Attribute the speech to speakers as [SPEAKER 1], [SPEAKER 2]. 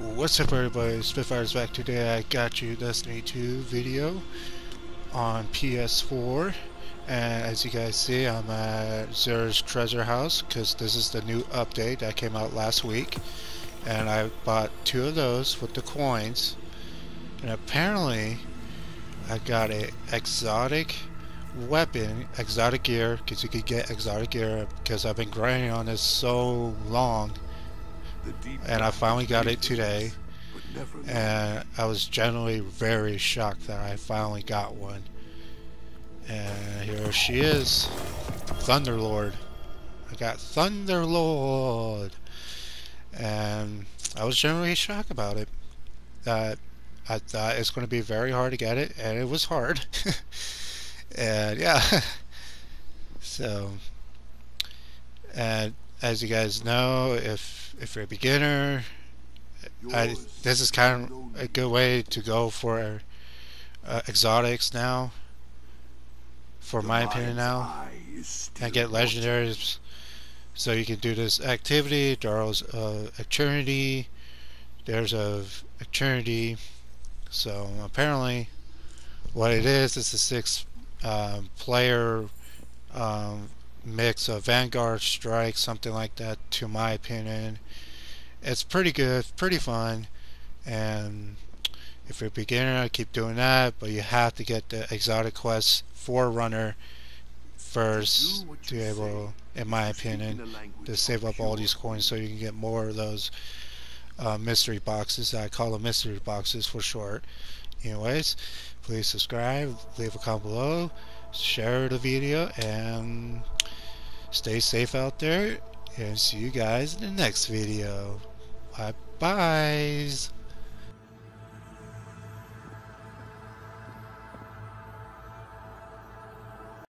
[SPEAKER 1] What's up everybody, Spitfire's back today. I got you Destiny 2 video on PS4 and as you guys see I'm at Xur's Treasure House because this is the new update that came out last week. And I bought two of those with the coins. And apparently I got a exotic weapon, exotic gear because you could get exotic gear because I've been grinding on this so long and I finally got it today. And I was generally very shocked that I finally got one. And here she is Thunderlord I got Thunderlord and I was generally shocked about it that I thought it's going to be very hard to get it and it was hard. And yeah. So and as you guys know if if you're a beginner, I, this is kind of a good way to go for uh, exotics now, for my opinion now, and get legendaries. So you can do this activity, Dares of uh, Eternity, there's a Eternity. So apparently, what it is is a six um, player um, mix of Vanguard Strike, something like that, to my opinion. It's pretty good, pretty fun, and if you're a beginner, I keep doing that, but you have to get the Exotic Quest Forerunner first to be able, in my opinion, to save up all these coins so you can get more of those uh, mystery boxes. I call them mystery boxes for short. Anyways, please subscribe, leave a comment below, share the video, and Stay safe out there and see you guys in the next video. Bye byes.